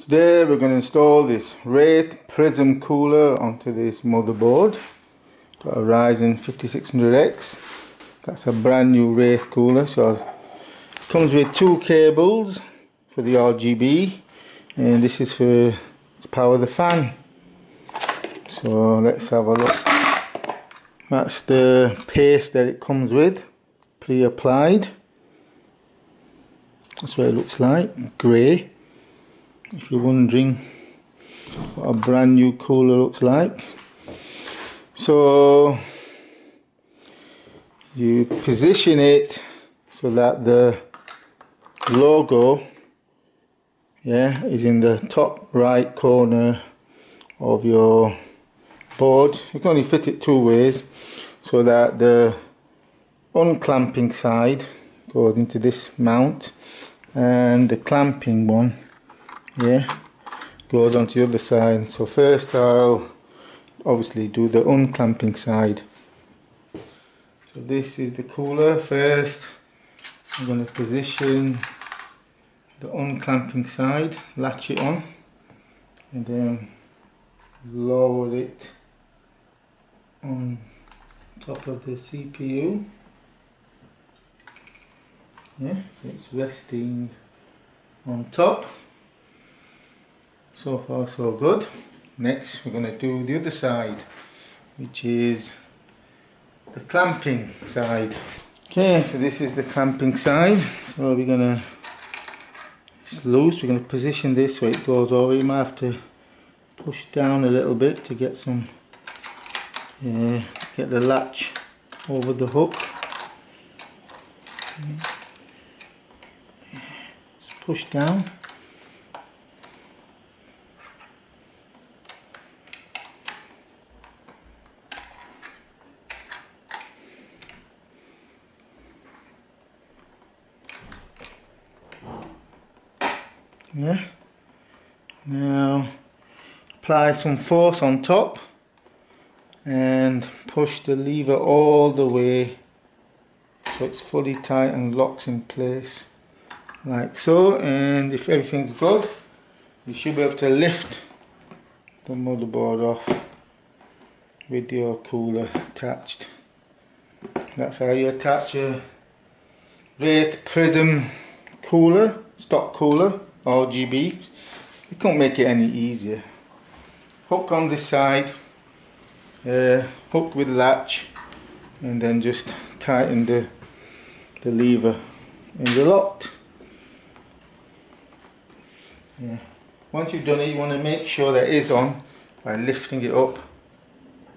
Today we're going to install this Wraith Prism cooler onto this motherboard. Got a Ryzen 5600X. That's a brand new Wraith cooler. So it comes with two cables for the RGB and this is for to power the fan. So let's have a look. That's the paste that it comes with, pre-applied. That's what it looks like, grey if you're wondering what a brand new cooler looks like. So you position it so that the logo yeah is in the top right corner of your board. You can only fit it two ways so that the unclamping side goes into this mount and the clamping one yeah. Goes onto the other side. So first I'll obviously do the unclamping side. So this is the cooler. First I'm going to position the unclamping side latch it on and then lower it on top of the CPU yeah so it's resting on top so far so good. Next we're going to do the other side which is the clamping side. Okay. So this is the clamping side. So we're going to it's loose. We're going to position this so it goes over. You might have to push down a little bit to get some yeah, get the latch over the hook. Just push down yeah. Now apply some force on top and push the lever all the way so it's fully tight and locks in place like so. And if everything's good you should be able to lift the motherboard off with your cooler attached. That's how you attach your Wraith Prism cooler stock cooler RGB. You can't make it any easier. Hook on this side, uh, hook with latch, and then just tighten the, the lever and you're locked. Yeah. Once you've done it, you want to make sure that it is on by lifting it up.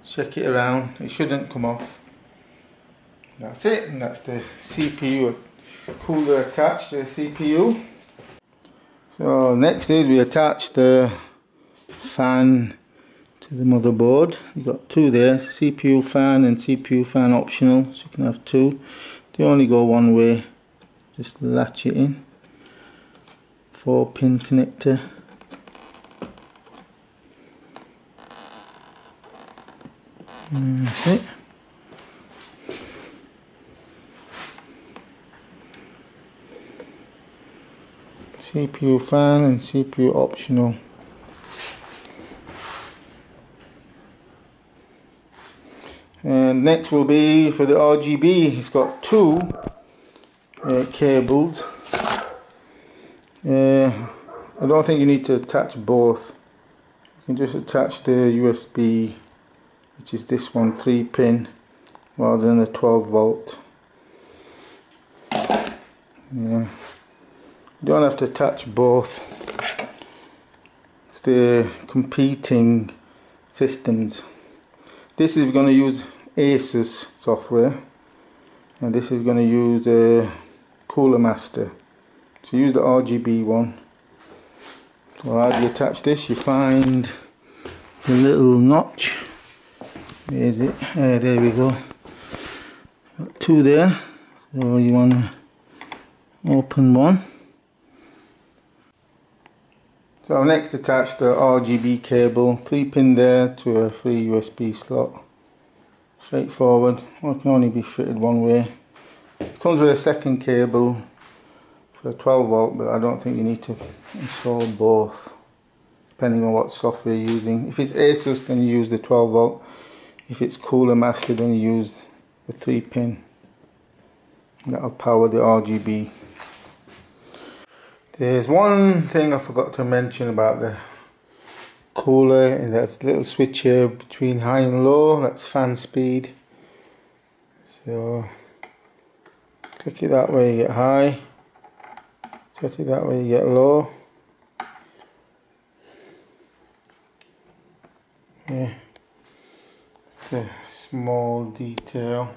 Check it around, it shouldn't come off. That's it, and that's the CPU cooler attached to the CPU. So next is we attach the fan to the motherboard. You've got two there, CPU fan and CPU fan optional, so you can have two. They only go one way, just latch it in. Four pin connector. That's it. CPU fan and CPU optional. And next will be for the RGB it's got two uh, cables uh, I don't think you need to attach both. You can just attach the USB which is this one 3 pin rather than the 12 volt. Yeah you don't have to touch both. It's the competing systems. This is going to use Asus software and this is going to use a Cooler Master. So use the RGB one. So how do you attach this you find the little notch. Where is it? Uh, there we go. Got two there. So you want to open one so I've next attach the RGB cable, 3 pin there to a free USB slot. Straightforward, well, it can only be fitted one way. It comes with a second cable for 12 volt but I don't think you need to install both. depending on what software you're using. If it's Asus then you use the 12 volt. If it's Cooler Master then you use the 3 pin. That'll power the RGB. There's one thing I forgot to mention about the cooler and that's a little switch here between high and low, that's fan speed. So click it that way you get high, set it that way you get low. Yeah, it's a small detail.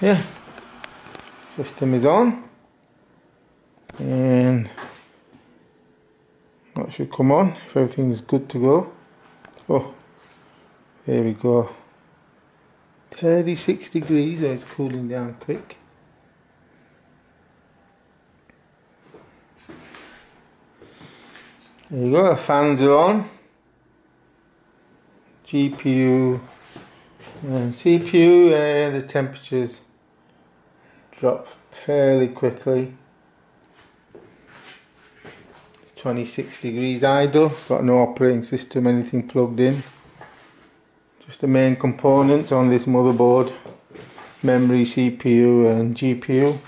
Yeah, system is on and that should come on if everything's good to go. Oh, there we go. 36 degrees, it's cooling down quick. There you go, the fans are on. GPU and CPU, and the temperatures drop fairly quickly. 26 degrees idle, it's got no operating system, anything plugged in. Just the main components on this motherboard, memory, CPU and GPU.